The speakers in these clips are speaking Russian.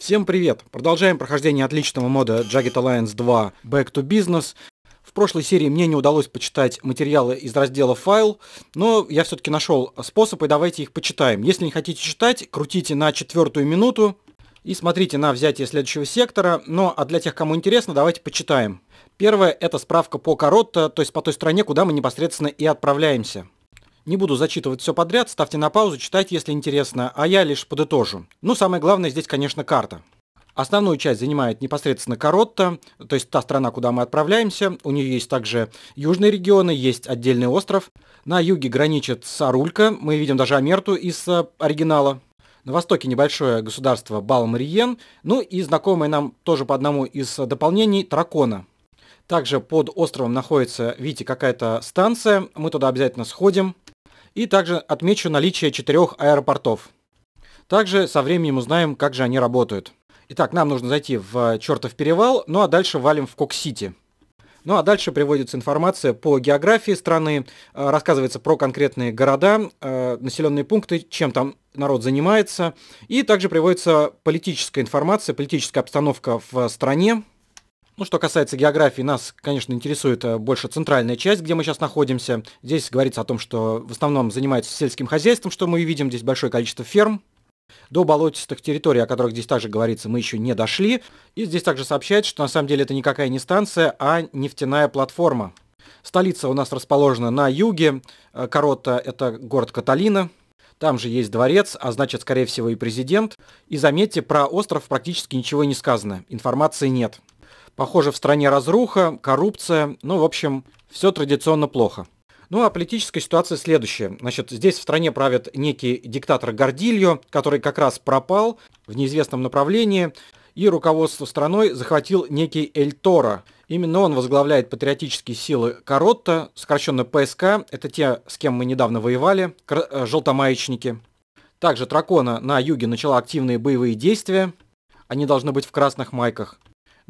Всем привет! Продолжаем прохождение отличного мода Jagged Alliance 2 Back to Business. В прошлой серии мне не удалось почитать материалы из раздела «Файл», но я все-таки нашел способ, и давайте их почитаем. Если не хотите читать, крутите на четвертую минуту и смотрите на взятие следующего сектора. Ну, а для тех, кому интересно, давайте почитаем. Первое – это справка по Коротто, то есть по той стране, куда мы непосредственно и отправляемся. Не буду зачитывать все подряд, ставьте на паузу, читайте, если интересно, а я лишь подытожу. Ну, самое главное здесь, конечно, карта. Основную часть занимает непосредственно Коротта, то есть та страна, куда мы отправляемся. У нее есть также южные регионы, есть отдельный остров. На юге граничит с Арулька, мы видим даже Амерту из э, оригинала. На востоке небольшое государство Балмариен, ну и знакомое нам тоже по одному из дополнений Тракона. Также под островом находится, видите, какая-то станция, мы туда обязательно сходим. И также отмечу наличие четырех аэропортов. Также со временем узнаем, как же они работают. Итак, нам нужно зайти в чертов перевал, ну а дальше валим в Кок-Сити. Ну а дальше приводится информация по географии страны, э, рассказывается про конкретные города, э, населенные пункты, чем там народ занимается. И также приводится политическая информация, политическая обстановка в стране, ну, что касается географии, нас, конечно, интересует э, больше центральная часть, где мы сейчас находимся. Здесь говорится о том, что в основном занимаются сельским хозяйством, что мы видим. Здесь большое количество ферм. До болотистых территорий, о которых здесь также говорится, мы еще не дошли. И здесь также сообщается, что на самом деле это никакая не станция, а нефтяная платформа. Столица у нас расположена на юге. Э, Корота – это город Каталина. Там же есть дворец, а значит, скорее всего, и президент. И заметьте, про остров практически ничего не сказано. Информации нет. Похоже, в стране разруха, коррупция, ну, в общем, все традиционно плохо. Ну а политическая ситуация следующая. Значит, здесь в стране правит некий диктатор Гордильо, который как раз пропал в неизвестном направлении, и руководство страной захватил некий Эль Торо. Именно он возглавляет патриотические силы Коротта, сокращенно ПСК, это те, с кем мы недавно воевали, э, желтомаечники. Также Тракона на юге начала активные боевые действия, они должны быть в красных майках.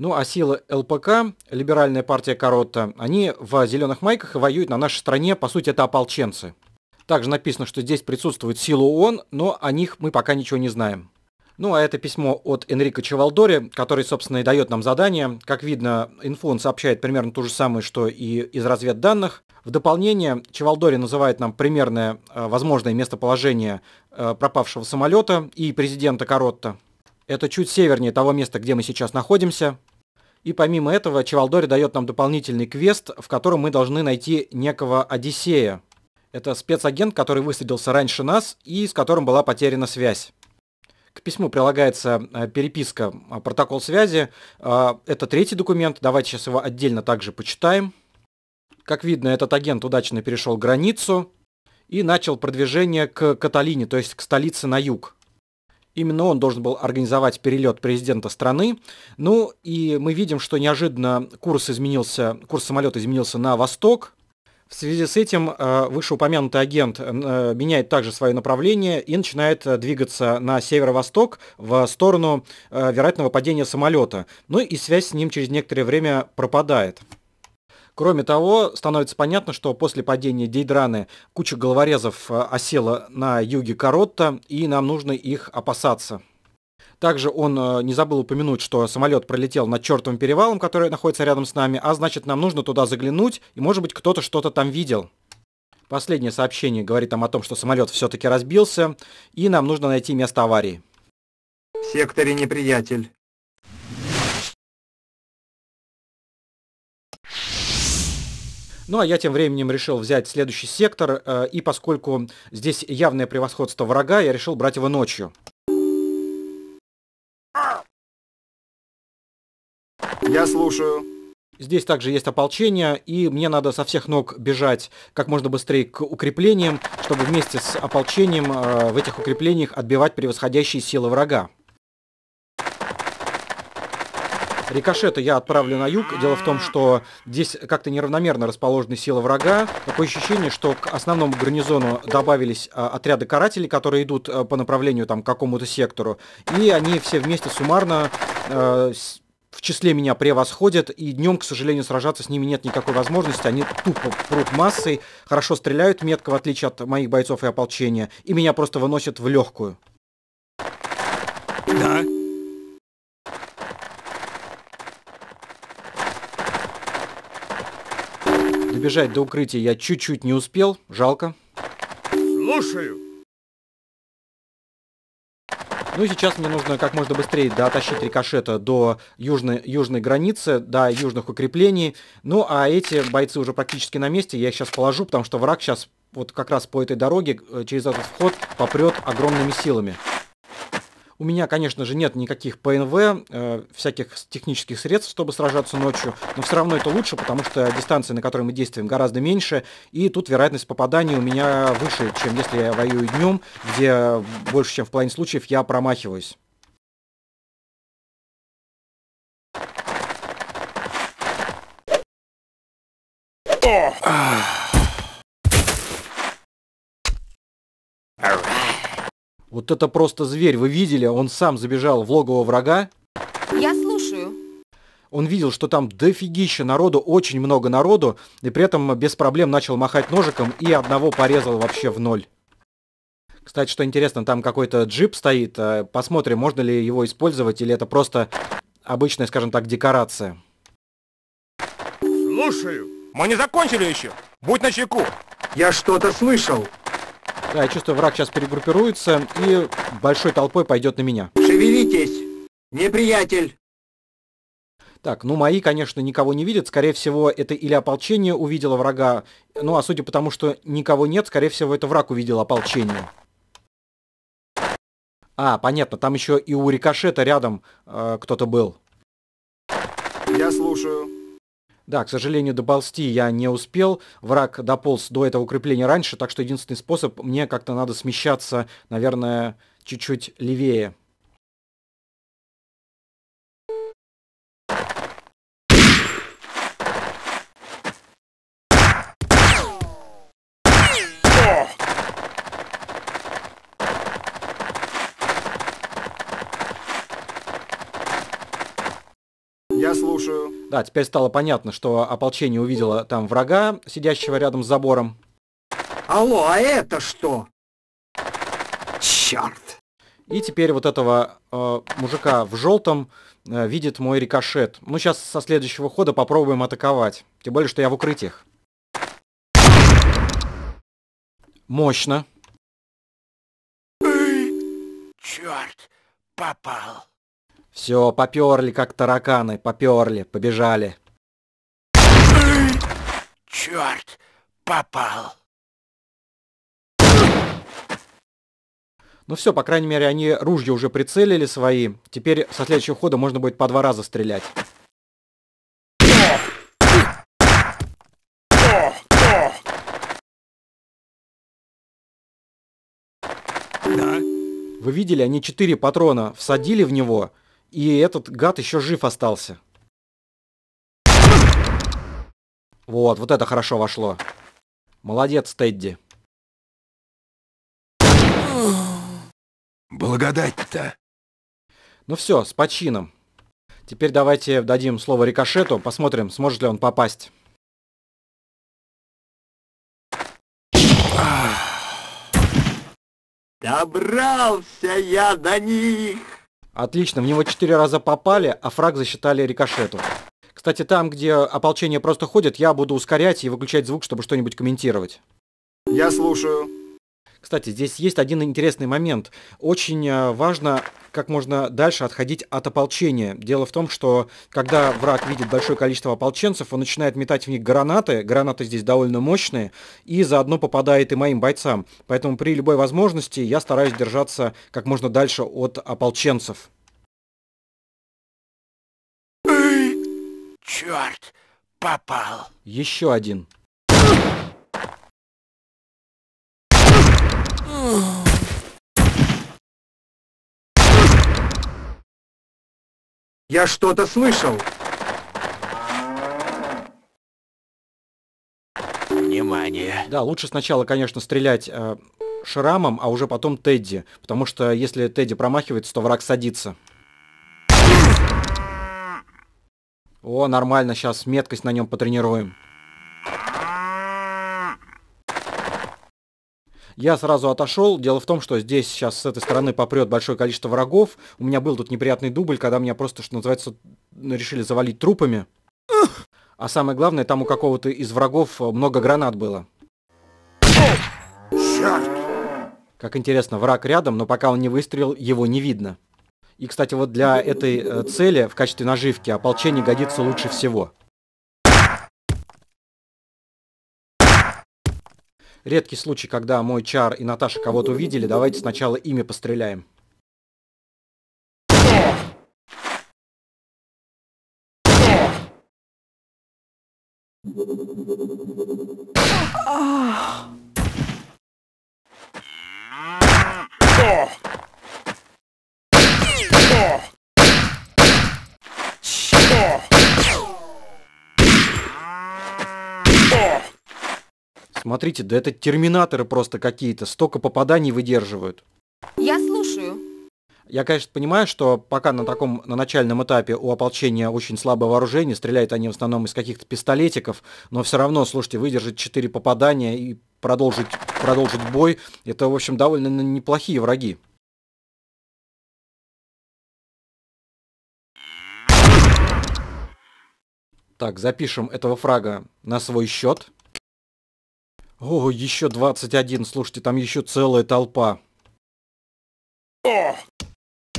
Ну а силы ЛПК, либеральная партия Коротта, они в зеленых майках и воюют на нашей стране, по сути это ополченцы. Также написано, что здесь присутствует сила ООН, но о них мы пока ничего не знаем. Ну а это письмо от Энрико Чевалдори, который, собственно, и дает нам задание. Как видно, инфон сообщает примерно то же самое, что и из разведданных. В дополнение Чевалдори называет нам примерное э, возможное местоположение э, пропавшего самолета и президента Коротта. Это чуть севернее того места, где мы сейчас находимся. И помимо этого, Чевалдори дает нам дополнительный квест, в котором мы должны найти некого Одиссея. Это спецагент, который высадился раньше нас и с которым была потеряна связь. К письму прилагается э, переписка, э, протокол связи. Э, это третий документ, давайте сейчас его отдельно также почитаем. Как видно, этот агент удачно перешел границу и начал продвижение к Каталине, то есть к столице на юг. Именно он должен был организовать перелет президента страны. Ну и мы видим, что неожиданно курс изменился, курс самолета изменился на восток. В связи с этим э, вышеупомянутый агент э, меняет также свое направление и начинает э, двигаться на северо-восток в сторону вероятного падения самолета. Ну и связь с ним через некоторое время пропадает. Кроме того, становится понятно, что после падения Дейдраны куча головорезов э, осела на юге Коротта, и нам нужно их опасаться. Также он э, не забыл упомянуть, что самолет пролетел над чертовым перевалом, который находится рядом с нами, а значит нам нужно туда заглянуть, и может быть кто-то что-то там видел. Последнее сообщение говорит нам о том, что самолет все-таки разбился, и нам нужно найти место аварии. В секторе неприятель. Ну а я тем временем решил взять следующий сектор, э, и поскольку здесь явное превосходство врага, я решил брать его ночью. Я слушаю. Здесь также есть ополчение, и мне надо со всех ног бежать как можно быстрее к укреплениям, чтобы вместе с ополчением э, в этих укреплениях отбивать превосходящие силы врага. Рикошеты я отправлю на юг. Дело в том, что здесь как-то неравномерно расположены силы врага. Такое ощущение, что к основному гарнизону добавились а, отряды карателей, которые идут а, по направлению там, к какому-то сектору. И они все вместе суммарно а, в числе меня превосходят, и днем, к сожалению, сражаться с ними нет никакой возможности. Они тупо прут массой, хорошо стреляют метко, в отличие от моих бойцов и ополчения, и меня просто выносят в легкую. Да, Добежать до укрытия я чуть-чуть не успел, жалко. Слушаю. Ну и сейчас мне нужно как можно быстрее дотащить рикошета до южной, южной границы, до южных укреплений. Ну а эти бойцы уже практически на месте, я их сейчас положу, потому что враг сейчас вот как раз по этой дороге э, через этот вход попрет огромными силами. У меня, конечно же, нет никаких ПНВ, э, всяких технических средств, чтобы сражаться ночью, но все равно это лучше, потому что дистанция, на которой мы действуем, гораздо меньше, и тут вероятность попадания у меня выше, чем если я воюю днем, где больше, чем в половине случаев я промахиваюсь. Вот это просто зверь, вы видели? Он сам забежал в логово врага. Я слушаю. Он видел, что там дофигища народу, очень много народу, и при этом без проблем начал махать ножиком и одного порезал вообще в ноль. Кстати, что интересно, там какой-то джип стоит. Э, посмотрим, можно ли его использовать, или это просто обычная, скажем так, декорация. Слушаю. Мы не закончили еще. Будь начеку. Я что-то слышал. Да, я чувствую, враг сейчас перегруппируется и большой толпой пойдет на меня. Шевелитесь. Неприятель. Так, ну мои, конечно, никого не видят. Скорее всего, это или ополчение увидело врага. Ну, а судя по тому, что никого нет, скорее всего, это враг увидел ополчение. А, понятно, там еще и у рикошета рядом э, кто-то был. Я слушаю. Да, к сожалению, доползти я не успел. Враг дополз до этого укрепления раньше, так что единственный способ, мне как-то надо смещаться, наверное, чуть-чуть левее. Я слушаю. Да, теперь стало понятно, что ополчение увидело там врага, сидящего рядом с забором. Алло, а это что? Черт. И теперь вот этого э, мужика в желтом э, видит мой рикошет. Ну, сейчас со следующего хода попробуем атаковать. Тем более, что я в укрытиях. Мощно. Черт, попал. Все, поперли, как тараканы, поперли, побежали. Черт, попал. Ну все, по крайней мере, они ружья уже прицелили свои. Теперь со следующего хода можно будет по два раза стрелять. Да? Вы видели, они четыре патрона всадили в него, и этот гад еще жив остался. Вот, вот это хорошо вошло. Молодец, Тедди. Благодать-то. Ну все, с почином. Теперь давайте дадим слово рикошету, посмотрим, сможет ли он попасть. Добрался я до них. Отлично, в него четыре раза попали, а фраг засчитали рикошету. Кстати, там, где ополчение просто ходит, я буду ускорять и выключать звук, чтобы что-нибудь комментировать. Я слушаю. Кстати, здесь есть один интересный момент. Очень э, важно как можно дальше отходить от ополчения. Дело в том, что когда враг видит большое количество ополченцев, он начинает метать в них гранаты. Гранаты здесь довольно мощные. И заодно попадает и моим бойцам. Поэтому при любой возможности я стараюсь держаться как можно дальше от ополченцев. Черт, попал. Еще один. Я что-то слышал. Внимание. Да, лучше сначала, конечно, стрелять э, шрамом, а уже потом Тедди. Потому что если Тедди промахивается, то враг садится. О, нормально, сейчас меткость на нем потренируем. Я сразу отошел. Дело в том, что здесь сейчас с этой стороны попрет большое количество врагов. У меня был тут неприятный дубль, когда меня просто, что называется, решили завалить трупами. А самое главное, там у какого-то из врагов много гранат было. Черт! Как интересно, враг рядом, но пока он не выстрелил, его не видно. И, кстати, вот для этой э, цели в качестве наживки ополчение годится лучше всего. Редкий случай, когда мой Чар и Наташа кого-то увидели, давайте сначала ими постреляем. Смотрите, да это терминаторы просто какие-то, столько попаданий выдерживают. Я слушаю. Я, конечно, понимаю, что пока на таком, на начальном этапе у ополчения очень слабое вооружение, стреляют они в основном из каких-то пистолетиков, но все равно, слушайте, выдержать 4 попадания и продолжить, продолжить бой, это, в общем, довольно неплохие враги. Так, запишем этого фрага на свой счет. О, еще 21, слушайте, там еще целая толпа. О!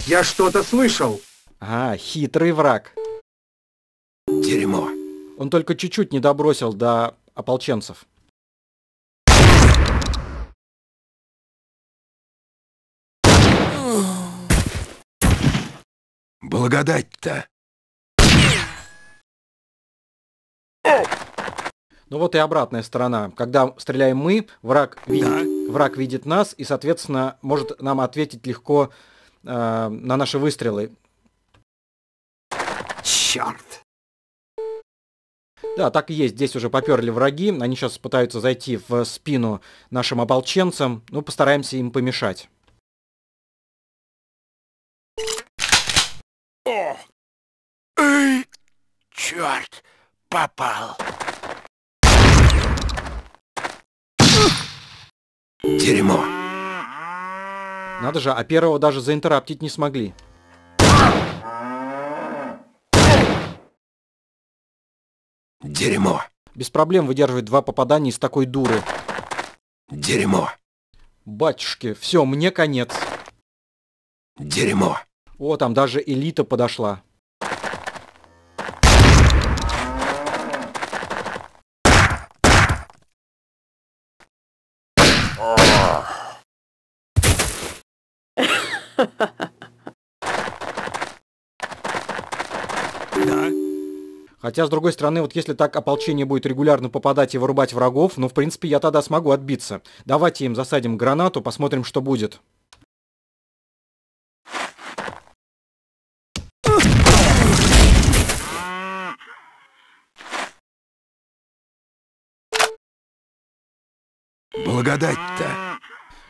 Я что-то слышал. А, хитрый враг. Дерьмо. Он только чуть-чуть не добросил до ополченцев. Благодать-то. Ну вот и обратная сторона. Когда стреляем мы, враг видит, враг видит нас и, соответственно, может нам ответить легко э, на наши выстрелы. Черт! Да, так и есть. Здесь уже поперли враги. Они сейчас пытаются зайти в спину нашим ополченцам. Ну, постараемся им помешать. О! Эй! Черт! Попал! Дерьмо. Надо же, а первого даже заинтераптить не смогли. Дерьмо. Без проблем выдерживает два попадания из такой дуры. Дерьмо. Батюшки, все, мне конец. Дерьмо. О, там даже элита подошла. Да? Хотя, с другой стороны, вот если так ополчение будет регулярно попадать и вырубать врагов, ну, в принципе, я тогда смогу отбиться. Давайте им засадим гранату, посмотрим, что будет. Благодать-то.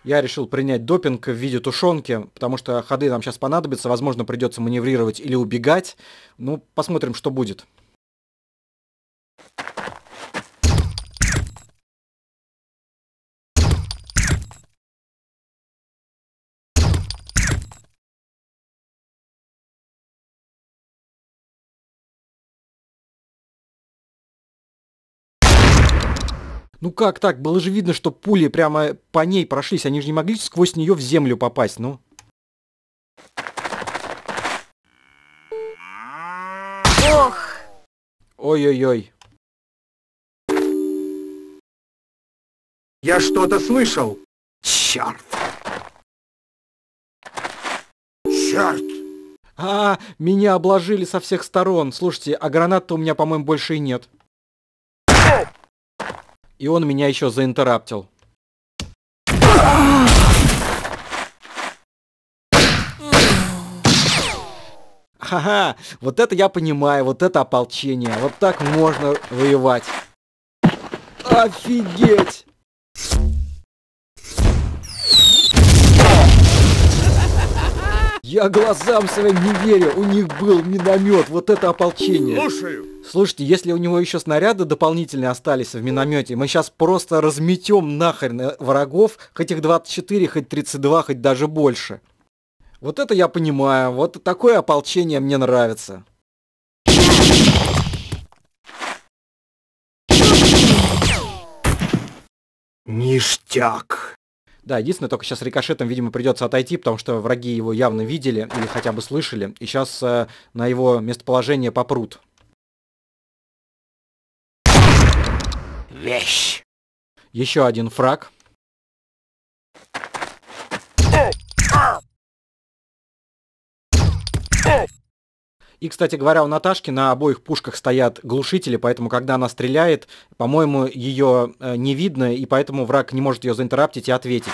Я решил принять допинг в виде тушенки, потому что ходы нам сейчас понадобятся, возможно, придется маневрировать или убегать. Ну, посмотрим, что будет. Ну как так? Было же видно, что пули прямо по ней прошлись. Они же не могли сквозь нее в землю попасть, ну. Ох! Ой-ой-ой. Я что-то слышал. Черт. Черт. А, меня обложили со всех сторон. Слушайте, а гранат-то у меня, по-моему, больше и нет. И он меня еще заинтераптил. Ха-ха, вот это я понимаю, вот это ополчение, вот так можно воевать. Офигеть! Я глазам своим не верю, у них был миномет, вот это ополчение. Слушаю. Слушайте, если у него еще снаряды дополнительные остались в миномете, мы сейчас просто разметем нахрен э, врагов, хоть их 24, хоть 32, хоть даже больше. Вот это я понимаю, вот такое ополчение мне нравится. Ништяк. Да, единственное, только сейчас рикошетом, видимо, придется отойти, потому что враги его явно видели или хотя бы слышали, и сейчас э, на его местоположение попрут. Вещь. Еще один фраг. И, кстати говоря, у Наташки на обоих пушках стоят глушители, поэтому, когда она стреляет, по-моему, ее э, не видно, и поэтому враг не может ее заинтераптить и ответить.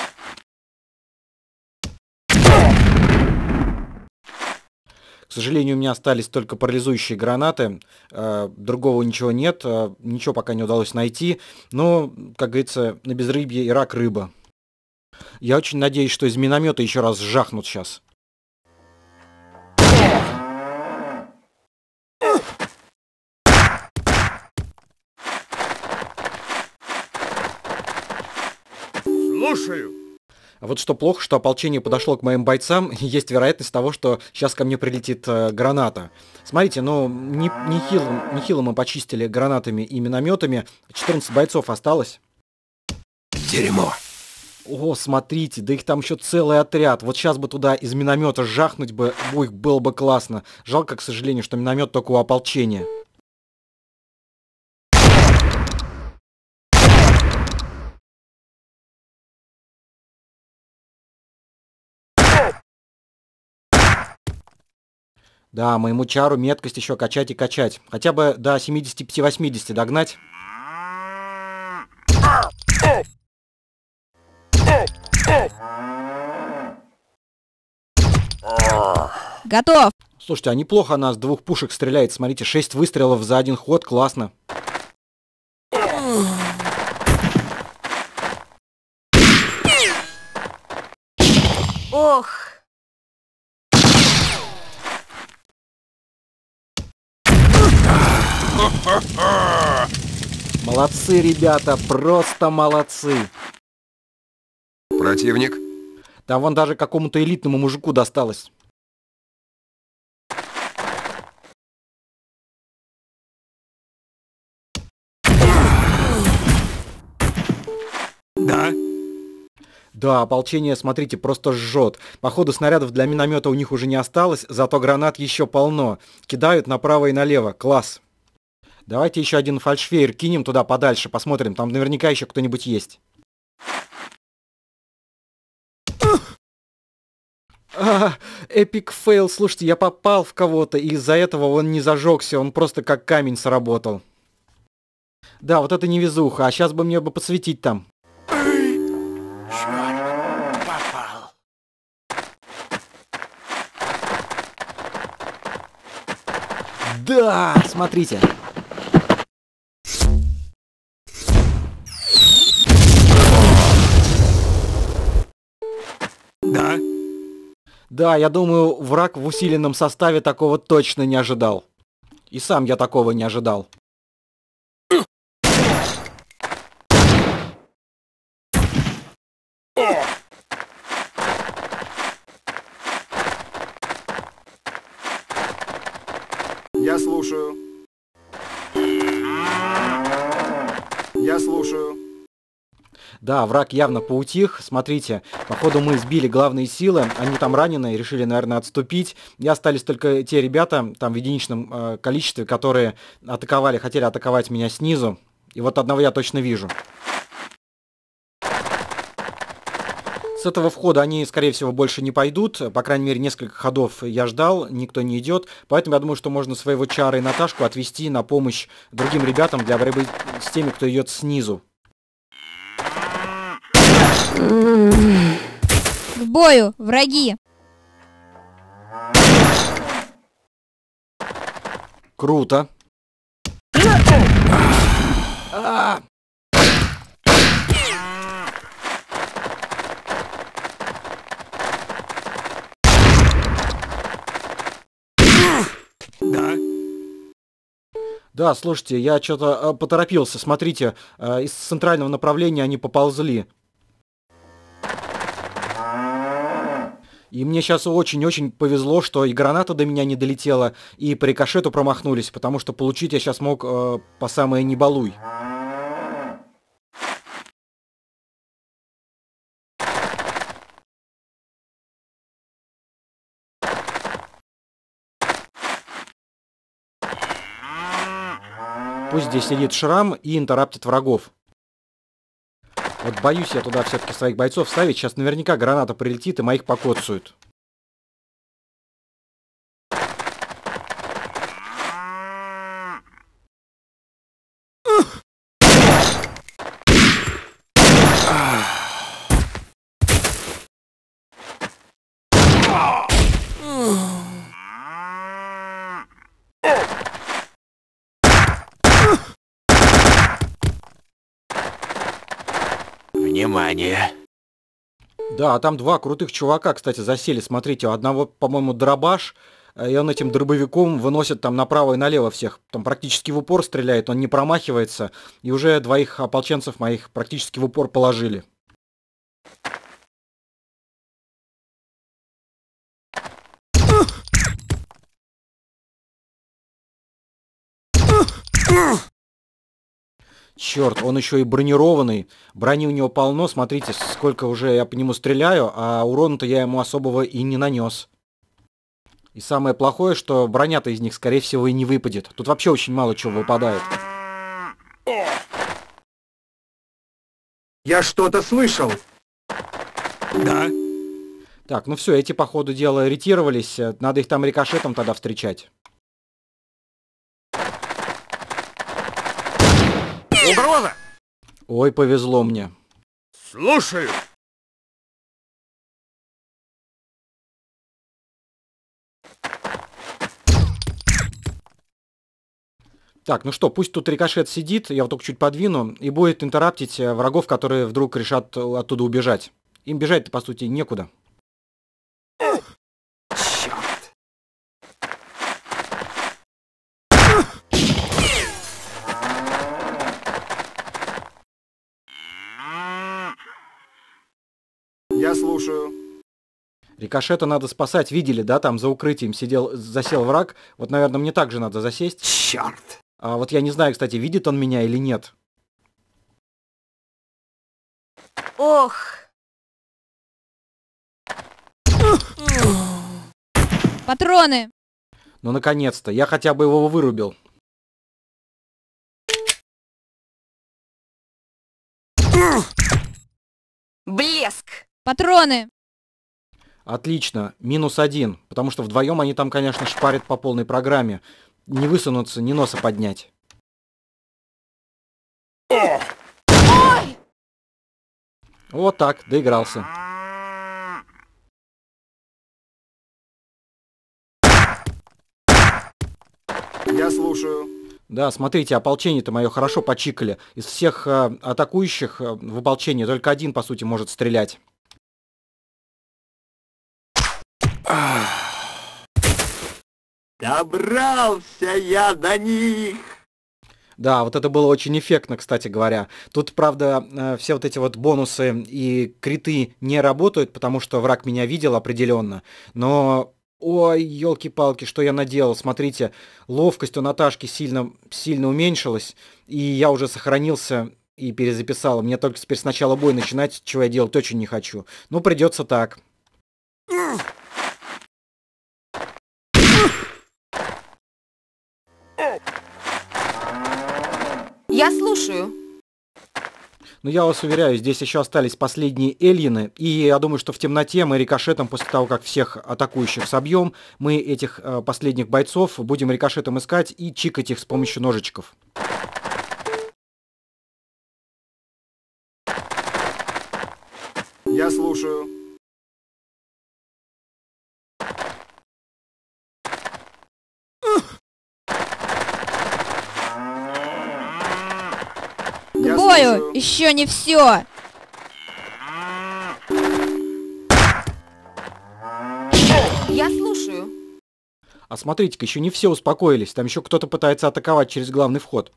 К сожалению, у меня остались только парализующие гранаты, э, другого ничего нет, э, ничего пока не удалось найти, но, как говорится, на безрыбье и рак рыба. Я очень надеюсь, что из миномета еще раз жахнут сейчас. Слушаю. А вот что плохо, что ополчение подошло к моим бойцам, есть вероятность того, что сейчас ко мне прилетит э, граната. Смотрите, ну, не, не, хило, не хило мы почистили гранатами и минометами, 14 бойцов осталось. Дерьмо. О, смотрите, да их там еще целый отряд. Вот сейчас бы туда из миномета жахнуть бы, ой, было бы классно. Жалко, к сожалению, что миномет только у ополчения. Да, моему чару меткость еще качать и качать. Хотя бы до 75-80 догнать. Готов. Слушайте, а неплохо она с двух пушек стреляет. Смотрите, 6 выстрелов за один ход. Классно. Ох. Молодцы, ребята, просто молодцы. Противник. Там вон даже какому-то элитному мужику досталось. Да. Да, ополчение, смотрите, просто жжет. Походу снарядов для миномета у них уже не осталось, зато гранат еще полно. Кидают направо и налево. Класс. Давайте еще один фальшфейер кинем туда подальше, посмотрим. Там наверняка еще кто-нибудь есть. А, epic fail, слушайте, я попал в кого-то, и из-за этого он не зажегся, он просто как камень сработал. Да, вот это невезуха, а сейчас бы мне бы подсветить там. Попал. Да, смотрите. Да. Да, я думаю, враг в усиленном составе такого точно не ожидал. И сам я такого не ожидал. Я слушаю. Я слушаю. Да, враг явно поутих. Смотрите, походу мы сбили главные силы. Они там раненые, решили, наверное, отступить. И остались только те ребята, там в единичном э, количестве, которые атаковали, хотели атаковать меня снизу. И вот одного я точно вижу. С этого входа они, скорее всего, больше не пойдут. По крайней мере, несколько ходов я ждал, никто не идет. Поэтому я думаю, что можно своего Чара и Наташку отвести на помощь другим ребятам для борьбы с теми, кто идет снизу. К бою, враги. Круто. Да. Да, слушайте, я что-то поторопился. Смотрите, э, из центрального направления они поползли. И мне сейчас очень-очень повезло, что и граната до меня не долетела, и по рикошету промахнулись, потому что получить я сейчас мог э, по самое не балуй. Пусть здесь сидит шрам и интераптит врагов. Вот боюсь я туда все-таки своих бойцов ставить. Сейчас наверняка граната прилетит и моих покоцают. Внимание! Да, а там два крутых чувака, кстати, засели. Смотрите, у одного, по-моему, дробаш, э, и он этим дробовиком выносит там направо и налево всех. Там практически в упор стреляет, он не промахивается. И уже двоих ополченцев моих практически в упор положили. Черт, он еще и бронированный. Брони у него полно. Смотрите, сколько уже я по нему стреляю, а урона-то я ему особого и не нанес. И самое плохое, что броня-то из них, скорее всего, и не выпадет. Тут вообще очень мало чего выпадает. Я что-то слышал. Да. Так, ну все, эти по ходу дела ретировались. Надо их там рикошетом тогда встречать. Угроза! Ой, повезло мне. Слушаю. Так, ну что, пусть тут рикошет сидит, я вот только чуть подвину, и будет интераптить э, врагов, которые вдруг решат оттуда убежать. Им бежать-то, по сути, некуда. Я слушаю. Рикошета надо спасать, видели, да, там за укрытием сидел, засел враг. Вот, наверное, мне также надо засесть. Черт! А вот я не знаю, кстати, видит он меня или нет. Ох! Патроны! Ну, наконец-то, я хотя бы его вырубил. Блеск! Патроны! Отлично, минус один, потому что вдвоем они там, конечно, шпарят по полной программе. Не высунуться, ни носа поднять. Ой! Вот так, доигрался. Я слушаю. Да, смотрите, ополчение-то мое хорошо почикали. Из всех э, атакующих э, в ополчении только один, по сути, может стрелять. Добрался я до них! Да, вот это было очень эффектно, кстати говоря. Тут, правда, э, все вот эти вот бонусы и криты не работают, потому что враг меня видел определенно. Но, ой, елки-палки, что я наделал. Смотрите, ловкость у Наташки сильно, сильно уменьшилась, и я уже сохранился и перезаписал. Мне только теперь сначала бой начинать, чего я делать очень не хочу. Ну, придется так. Я слушаю. Но я вас уверяю, здесь еще остались последние эльины, и я думаю, что в темноте мы рикошетом, после того, как всех атакующих собьем, мы этих э, последних бойцов будем рикошетом искать и чикать их с помощью ножичков. Я слушаю. Слушаю. Еще не все! Я слушаю. А смотрите-ка, еще не все успокоились, там еще кто-то пытается атаковать через главный вход.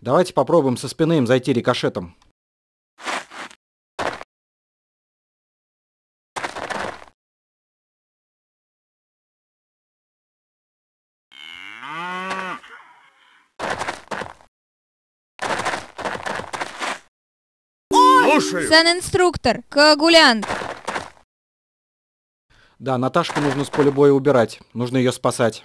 Давайте попробуем со спины им зайти рикошетом. Слушаю. Санинструктор, коагулянт. Да, Наташку нужно с поля боя убирать. Нужно ее спасать.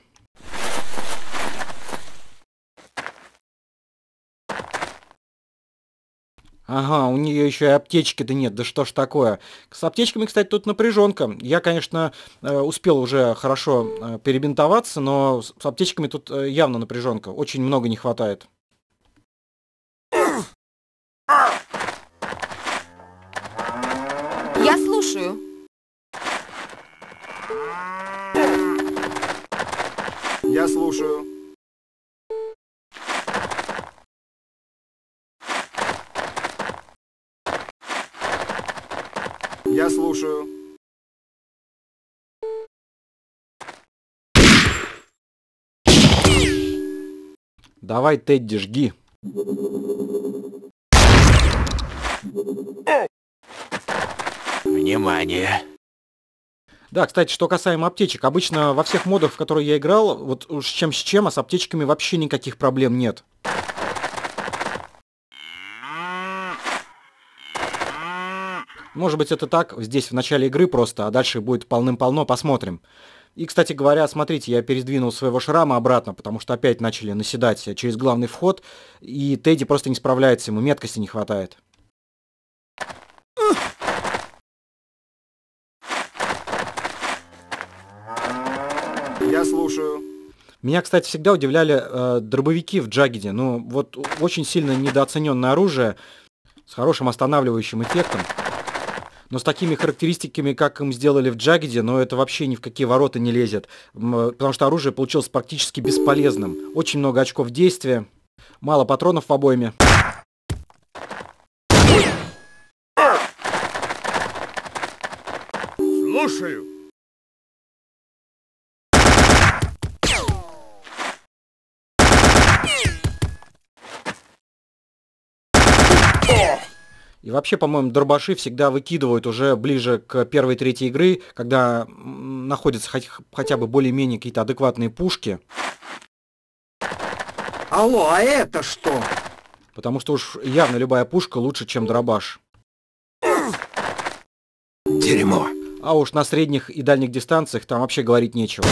Ага, у нее еще и аптечки-то нет, да что ж такое. С аптечками, кстати, тут напряженка. Я, конечно, э, успел уже хорошо э, перебинтоваться, но с аптечками тут э, явно напряженка. Очень много не хватает. Слушаю. Я слушаю. Я слушаю. Давай, Тедди, жги. Внимание. Да, кстати, что касаемо аптечек, обычно во всех модах, в которые я играл, вот уж чем с чем, а с аптечками вообще никаких проблем нет. Может быть это так, здесь в начале игры просто, а дальше будет полным-полно, посмотрим. И, кстати говоря, смотрите, я передвинул своего шрама обратно, потому что опять начали наседать через главный вход, и Тедди просто не справляется, ему меткости не хватает. Я слушаю. Меня, кстати, всегда удивляли э, дробовики в Джаггеде. Ну, вот очень сильно недооцененное оружие с хорошим останавливающим эффектом. Но с такими характеристиками, как им сделали в Джаггеде, ну это вообще ни в какие ворота не лезет. М, Потому что оружие получилось практически бесполезным. Очень много очков действия, мало патронов в обойме. Слушаю. И вообще, по-моему, дробаши всегда выкидывают уже ближе к первой третьей игры, когда находятся хоть- хотя бы более-менее какие-то адекватные пушки. Алло, а это что? Потому что уж явно любая пушка лучше, чем дробаш. Дерьмо. А уж на средних и дальних дистанциях там вообще говорить нечего.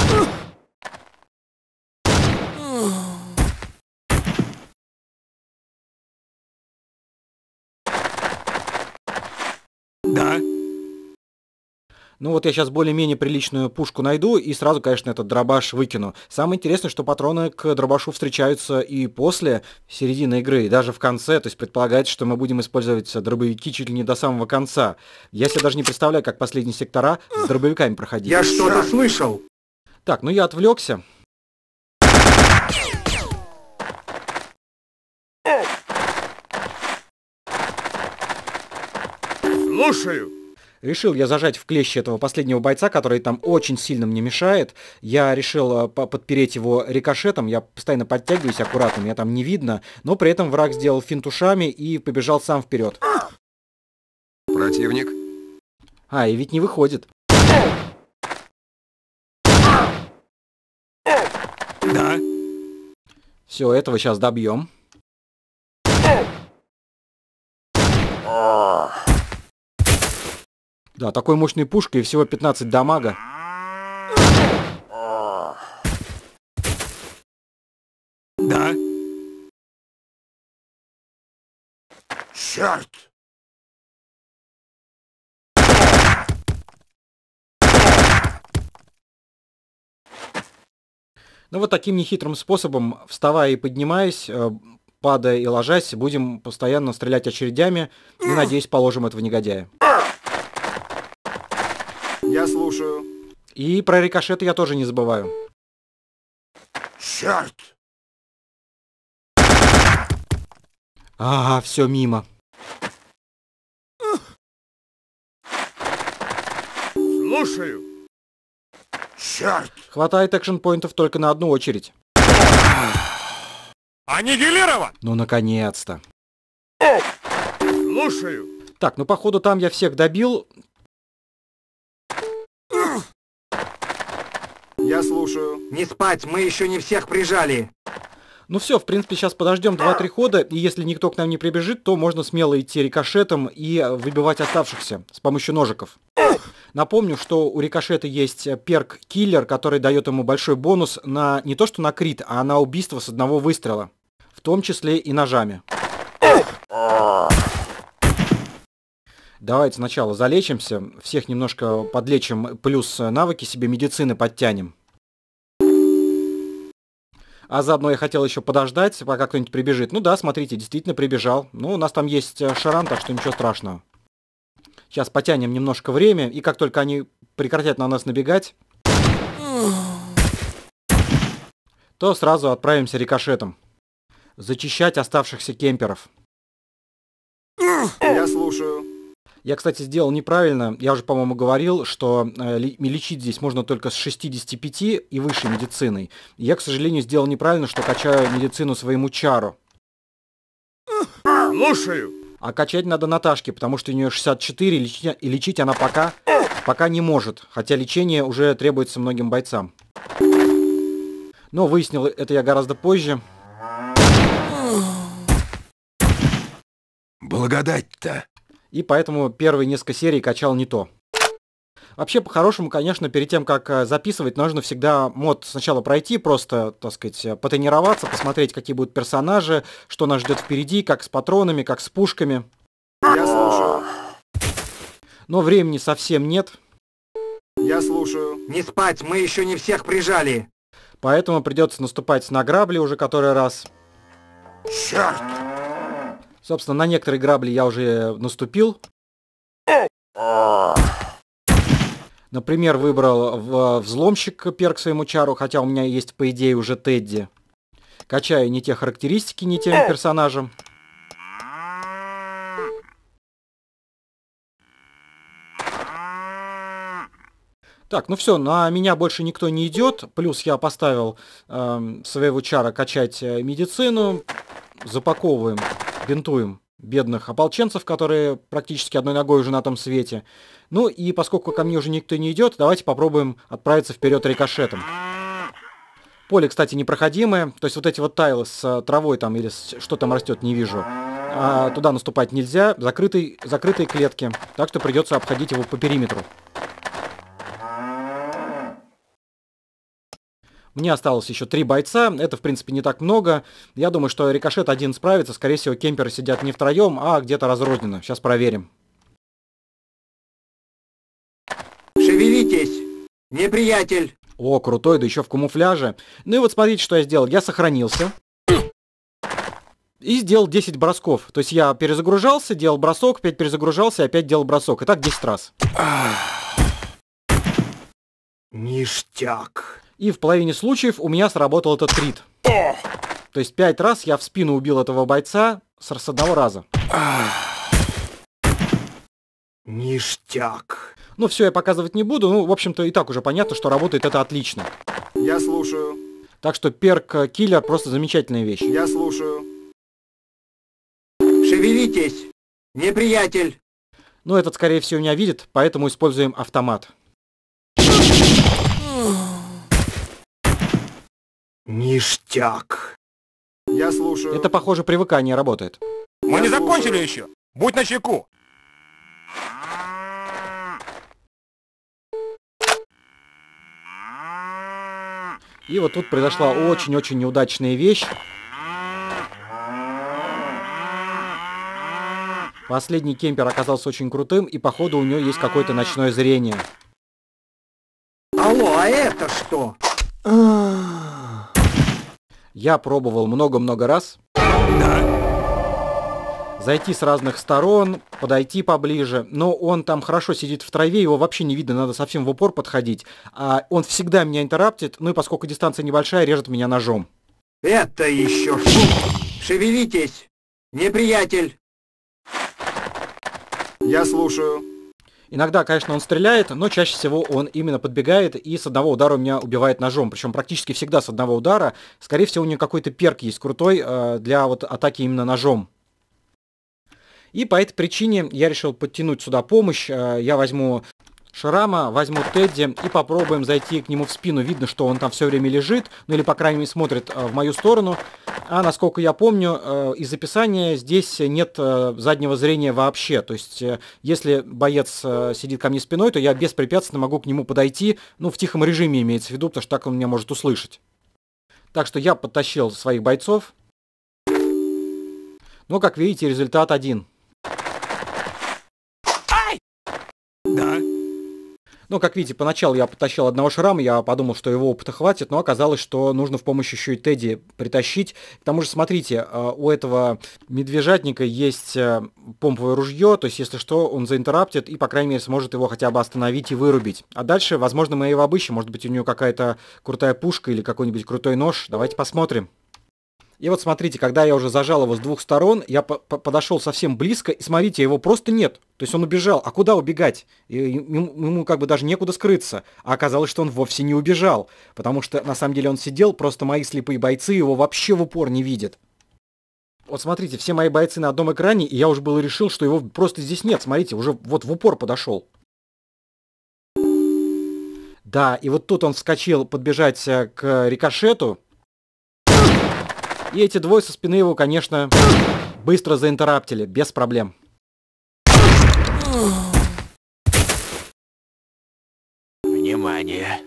Да. Ну вот я сейчас более-менее приличную пушку найду и сразу, конечно, этот дробаш выкину. Самое интересное, что патроны к дробашу встречаются и после середины игры, и даже в конце. То есть предполагается, что мы будем использовать дробовики чуть ли не до самого конца. Я себе даже не представляю, как последние сектора с дробовиками проходить. Я что-то слышал. Так, ну я отвлекся. Слушаю. Решил я зажать в клещи этого последнего бойца, который там очень сильно мне мешает. Я решил э, по- подпереть его рикошетом. Я постоянно подтягиваюсь аккуратно, меня там не видно. Но при этом враг сделал финт ушами и побежал сам вперед. Противник. А, и ведь не выходит. Да. Все, этого сейчас добьем. Да, такой мощной пушкой и всего 15 дамага. Да. Черт. Ну вот таким нехитрым способом, вставая и поднимаясь, э, падая и ложась, будем постоянно стрелять очередями и, надеюсь, положим этого негодяя. Я слушаю. И про рикошеты я тоже не забываю. Черт. Ага, все мимо. Слушаю. Черт. Хватает экшн-поинтов только на одну очередь. Аннигилирован. Ну, наконец-то. Слушаю. Так, ну, походу, там я всех добил. Я слушаю. Не спать, мы еще не всех прижали. Ну все, в принципе, сейчас подождем 2-3 хода, и если никто к нам не прибежит, то можно смело идти рикошетом и выбивать оставшихся с помощью ножиков. Напомню, что у рикошета есть перк киллер, который дает ему большой бонус на не то что на крит, а на убийство с одного выстрела. В том числе и ножами. Давайте сначала залечимся, всех немножко подлечим, плюс навыки себе медицины подтянем. А заодно я хотел еще подождать, пока кто-нибудь прибежит. Ну да, смотрите, действительно прибежал. Ну, у нас там есть э, шаран, так что ничего страшного. Сейчас потянем немножко время, и как только они прекратят на нас набегать, то сразу отправимся рикошетом. Зачищать оставшихся кемперов. Я слушаю. Я, кстати, сделал неправильно. Я уже, по-моему, говорил, что э, лечить здесь можно только с 65 и выше медициной. Я, к сожалению, сделал неправильно, что качаю медицину своему чару. Слушаю. А качать надо Наташке, потому что у нее 64, и лечить, и лечить она пока, пока не может. Хотя лечение уже требуется многим бойцам. Но выяснил это я гораздо позже. Благодать-то. И поэтому первые несколько серий качал не то. Вообще, по-хорошему, конечно, перед тем, как э, записывать, нужно всегда мод сначала пройти, просто, так сказать, э, потренироваться, посмотреть, какие будут персонажи, что нас ждет впереди, как с патронами, как с пушками. Я слушаю. Но времени совсем нет, Я слушаю. Не спать, мы еще не всех прижали. поэтому придется наступать на грабли уже который раз. Черт. Собственно, на некоторые грабли я уже наступил. Например, выбрал в- взломщик перк своему чару, хотя у меня есть, по идее, уже Тедди. Качаю не те характеристики, не тем персонажем. Так, ну все, на меня больше никто не идет. Плюс я поставил эм, своего чара качать э, медицину. Запаковываем, бинтуем бедных ополченцев, которые практически одной ногой уже на том свете. Ну и поскольку ко мне уже никто не идет, давайте попробуем отправиться вперед рикошетом. Поле, кстати, непроходимое. То есть вот эти вот тайлы с э, травой там или с- что там растет, не вижу. А, туда наступать нельзя. Закрытый, закрытые клетки. Так что придется обходить его по периметру. Мне осталось еще три бойца, это в принципе не так много. Я думаю, что рикошет один справится, скорее всего кемперы сидят не втроем, а где-то разрозненно. Сейчас проверим. Шевелитесь. Неприятель. О, крутой, да еще в камуфляже. Ну и вот смотрите, что я сделал. Я сохранился. И сделал 10 бросков. То есть я перезагружался, делал бросок, опять перезагружался, опять делал бросок. И так 10 раз. Ништяк. И в половине случаев у меня сработал этот трит. То есть 5 раз я в спину убил этого бойца с с одного раза. Ништяк. Ну все, я показывать не буду. Ну, в общем-то, и так уже понятно, что работает это отлично. Я слушаю. Так что перк э, киллер просто замечательная вещь. Я слушаю. Шевелитесь. Неприятель. Ну, этот, скорее всего, меня видит, поэтому используем автомат. Ништяк. Я слушаю. Это, похоже, привыкание работает. Мы не закончили еще. Будь начеку. И вот тут произошла очень-очень неудачная вещь. Последний кемпер оказался очень крутым, и походу у него есть какое-то ночное зрение. Алло, а это что? Я пробовал много-много раз. Зайти с разных сторон, подойти поближе, но он там хорошо сидит в траве, его вообще не видно, надо совсем в упор подходить. А он всегда меня интераптит, ну и поскольку дистанция небольшая, режет меня ножом. Это еще что? Шевелитесь. Неприятель. Я слушаю. Иногда, конечно, он стреляет, но чаще всего он именно подбегает и с одного удара меня убивает ножом. Причем практически всегда с одного удара. Скорее всего, у него какой-то перк есть крутой э, для вот атаки именно ножом. И по этой причине я решил подтянуть сюда помощь. Э, Я возьму Шрама, возьму Тедди и попробуем зайти к нему в спину. Видно, что он там все время лежит, ну или, по крайней мере, смотрит э, в мою сторону. А насколько я помню, э, из описания здесь нет э, заднего зрения вообще. То есть, если боец сидит ко мне спиной, то я беспрепятственно могу к нему подойти, ну, в тихом режиме имеется в виду, потому что так он меня может услышать. Так что я подтащил своих бойцов. Но, как видите, результат один. Да. Ну, как видите, поначалу я потащил одного шрама, я подумал, что его опыта хватит, но оказалось, что нужно в помощь еще и Тедди притащить. К тому же, смотрите, э, у этого медвежатника есть э, помповое ружье, то есть, если что, он заинтераптит и, по крайней мере, сможет его хотя бы остановить и вырубить. А дальше, возможно, мы его обыщем, может быть, у него какая-то крутая пушка или какой-нибудь крутой нож. Давайте посмотрим. И вот смотрите, когда я уже зажал его с двух сторон, я по подошел совсем близко, и смотрите, его просто нет. То есть он убежал. А куда убегать? И ему, как бы даже некуда скрыться. А оказалось, что он вовсе не убежал. Потому что на самом деле он сидел, просто мои слепые бойцы его вообще в упор не видят. Вот смотрите, все мои бойцы на одном экране, и я уже было решил, что его просто здесь нет. Смотрите, уже вот в упор подошел. Да, и вот тут он вскочил подбежать э, к рикошету, и эти двое со спины его, конечно, быстро заинтераптили, без проблем. Внимание.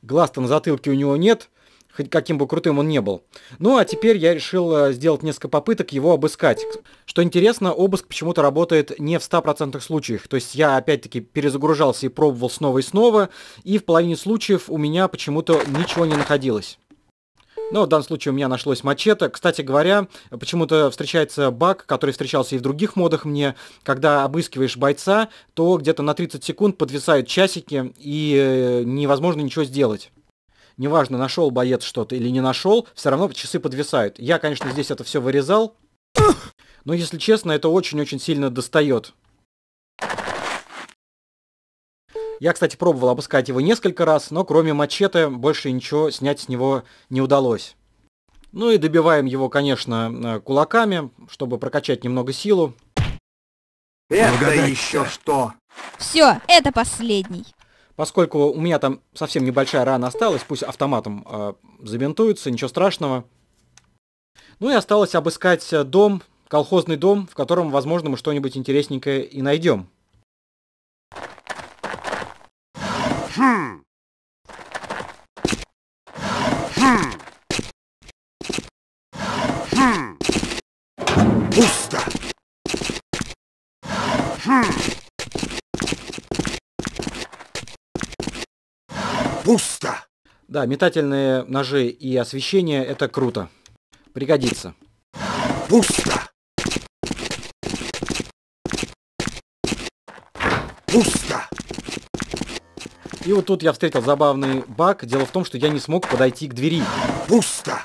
Глаз-то на затылке у него нет, хоть каким бы крутым он не был. Ну а теперь я решил э, сделать несколько попыток его обыскать. Что интересно, обыск почему-то работает не в 100% случаях. То есть я опять-таки перезагружался и пробовал снова и снова, и в половине случаев у меня почему-то ничего не находилось. Но в данном случае у меня нашлось мачете. Кстати говоря, почему-то встречается баг, который встречался и в других модах мне. Когда обыскиваешь бойца, то где-то на 30 секунд подвисают часики и э, невозможно ничего сделать. Неважно, нашел боец что-то или не нашел, все равно часы подвисают. Я, конечно, здесь это все вырезал, но, если честно, это очень-очень сильно достает. Я, кстати, пробовал обыскать его несколько раз, но кроме мачете больше ничего снять с него не удалось. Ну и добиваем его, конечно, э, кулаками, чтобы прокачать немного силу. Это еще что? Все, это последний. Поскольку у меня там совсем небольшая рана осталась, пусть автоматом э, забинтуется, ничего страшного. Ну и осталось обыскать дом, колхозный дом, в котором, возможно, мы что-нибудь интересненькое и найдем. Хм. Хм. Хм. Пусто. Пусто. Да, метательные ножи и освещение это круто. Пригодится. Пусто. Пусто. И вот тут я встретил забавный баг. Дело в том, что я не смог подойти к двери. Пусто!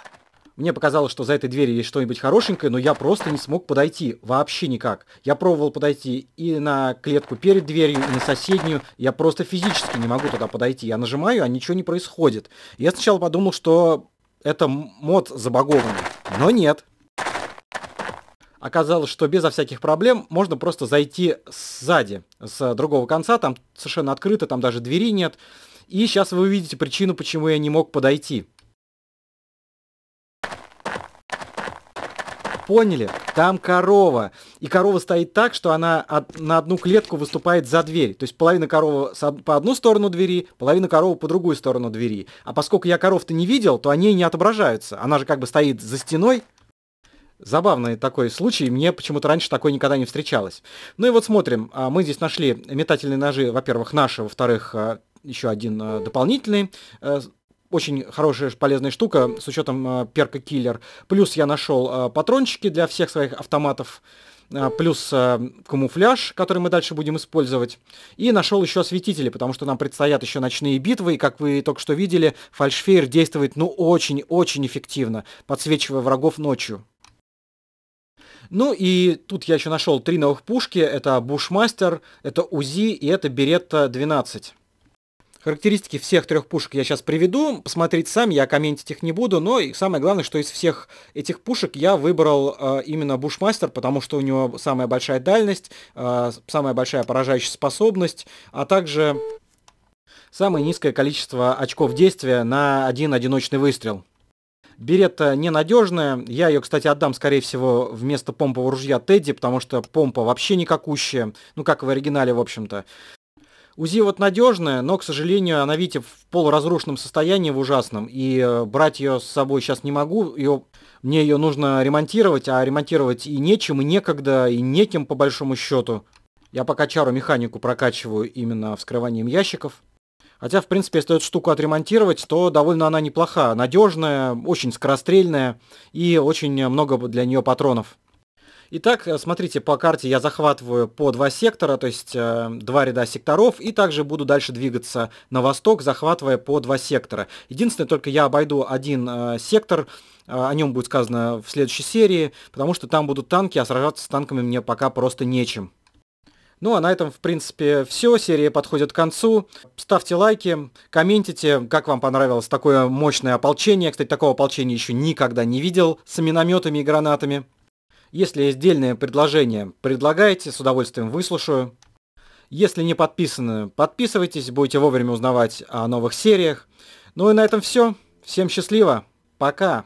Мне показалось, что за этой дверью есть что-нибудь хорошенькое, но я просто не смог подойти. Вообще никак. Я пробовал подойти и на клетку перед дверью, и на соседнюю. Я просто физически не могу туда подойти. Я нажимаю, а ничего не происходит. Я сначала подумал, что это мод забагованный. Но нет. Оказалось, что безо всяких проблем можно просто зайти сзади, с другого конца, там совершенно открыто, там даже двери нет. И сейчас вы увидите причину, почему я не мог подойти. Поняли? Там корова. И корова стоит так, что она от, на одну клетку выступает за дверь. То есть половина коровы по одну сторону двери, половина коровы по другую сторону двери. А поскольку я коров-то не видел, то они не отображаются. Она же как бы стоит за стеной, Забавный такой случай, мне почему-то раньше такой никогда не встречалось. Ну и вот смотрим, а, мы здесь нашли метательные ножи, во-первых, наши, во-вторых, а, еще один а, дополнительный. Э, очень хорошая, полезная штука с учетом перка киллер. Плюс я нашел патрончики для всех своих автоматов. Плюс камуфляж, который мы дальше будем использовать. И нашел еще осветители, потому что нам предстоят еще ночные битвы. И как вы только что видели, фальшфейр действует ну очень-очень эффективно, подсвечивая врагов ночью. Ну и тут я еще нашел три новых пушки. Это Бушмастер, это УЗИ и это Беретта 12. Характеристики всех трех пушек я сейчас приведу, посмотреть сами, я комментить их не буду, но и самое главное, что из всех этих пушек я выбрал э, именно Бушмастер, потому что у него самая большая дальность, э, самая большая поражающая способность, а также самое низкое количество очков действия на один одиночный выстрел. Беретта ненадежная. Я ее, кстати, отдам, скорее всего, вместо помпового ружья Тедди, потому что помпа вообще никакущая. Ну, как в оригинале, в общем-то. УЗИ вот надежная, но, к сожалению, она, видите, в полуразрушенном состоянии, в ужасном. И э, брать ее с собой сейчас не могу. Ее, мне ее нужно ремонтировать, а ремонтировать и нечем, и некогда, и неким, по большому счету. Я пока чару механику прокачиваю именно вскрыванием ящиков. Хотя, в принципе, если эту штуку отремонтировать, то довольно она неплоха. Надежная, очень скорострельная и очень много для нее патронов. Итак, э, смотрите, по карте я захватываю по два сектора, то есть э, два ряда секторов, и также буду дальше двигаться на восток, захватывая по два сектора. Единственное, только я обойду один э, сектор, э, о нем будет сказано в следующей серии, потому что там будут танки, а сражаться с танками мне пока просто нечем. Ну а на этом, в принципе, все. Серия подходит к концу. Ставьте лайки, комментите, как вам понравилось такое мощное ополчение. Кстати, такого ополчения еще никогда не видел с минометами и гранатами. Если есть дельные предложения, предлагайте, с удовольствием выслушаю. Если не подписаны, подписывайтесь, будете вовремя узнавать о новых сериях. Ну и на этом все. Всем счастливо. Пока.